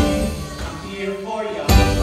I'm here for you.